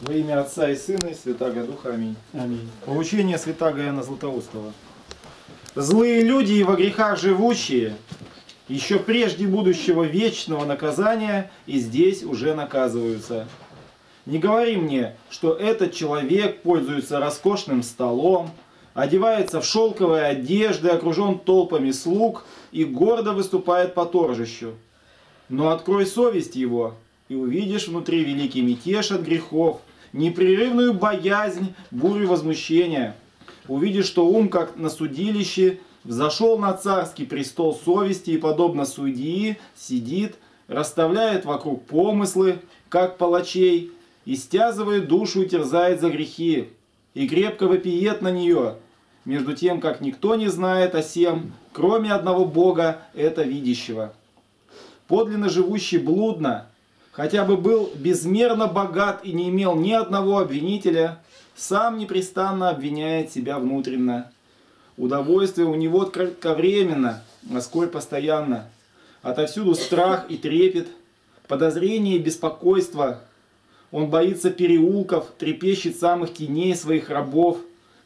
Во имя Отца и Сына и Святаго Духа. Аминь. Аминь. Получение Святаго Иоанна Златоустова. Злые люди и во грехах живущие, еще прежде будущего вечного наказания, и здесь уже наказываются. Не говори мне, что этот человек пользуется роскошным столом, одевается в шелковые одежды, окружен толпами слуг и гордо выступает по торжищу. Но открой совесть его, и увидишь внутри великий мятеж от грехов, непрерывную боязнь, бурю возмущения. Увидишь, что ум, как на судилище, взошел на царский престол совести и, подобно судьи, сидит, расставляет вокруг помыслы, как палачей, и стязывает душу и терзает за грехи, и крепко вопиет на нее, между тем, как никто не знает о сем, кроме одного Бога, это видящего. Подлинно живущий блудно, хотя бы был безмерно богат и не имел ни одного обвинителя, сам непрестанно обвиняет себя внутренно. Удовольствие у него кратковременно, а сколь постоянно. Отовсюду страх и трепет, подозрение и беспокойство. Он боится переулков, трепещет самых теней своих рабов,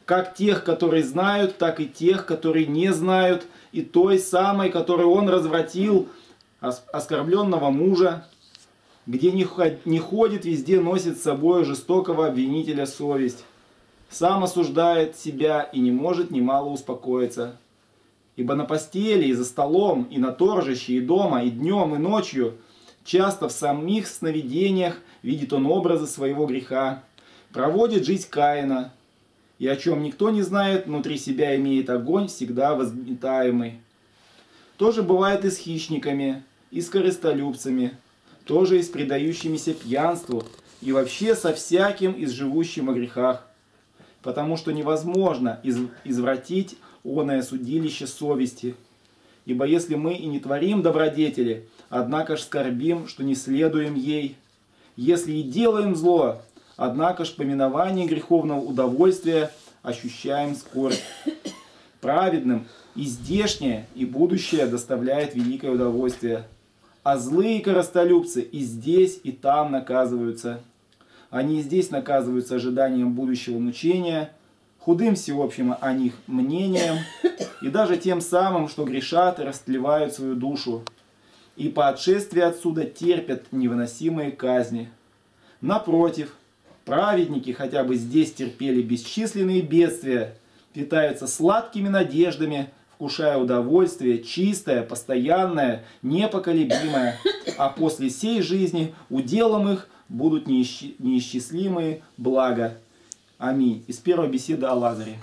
как тех, которые знают, так и тех, которые не знают, и той самой, которую он развратил, оскорбленного мужа, где не ходит, везде носит с собой жестокого обвинителя совесть. Сам осуждает себя и не может немало успокоиться. Ибо на постели и за столом, и на торжище, и дома, и днем, и ночью, часто в самих сновидениях видит он образы своего греха, проводит жизнь Каина, и о чем никто не знает, внутри себя имеет огонь, всегда возгнетаемый. То же бывает и с хищниками, и с корыстолюбцами, тоже и с предающимися пьянству, и вообще со всяким из живущим о грехах. Потому что невозможно из, извратить оное судилище совести. Ибо если мы и не творим добродетели, однако ж скорбим, что не следуем ей. Если и делаем зло, однако ж поминование греховного удовольствия ощущаем скорбь. Праведным и здешнее, и будущее доставляет великое удовольствие – а злые коростолюбцы и здесь, и там наказываются. Они и здесь наказываются ожиданием будущего мучения, худым всеобщим о них мнением, и даже тем самым, что грешат и растлевают свою душу, и по отшествии отсюда терпят невыносимые казни. Напротив, праведники хотя бы здесь терпели бесчисленные бедствия, питаются сладкими надеждами, вкушая удовольствие, чистое, постоянное, непоколебимое, а после сей жизни уделом их будут неисчислимые блага. Аминь. Из первой беседы о Лазаре.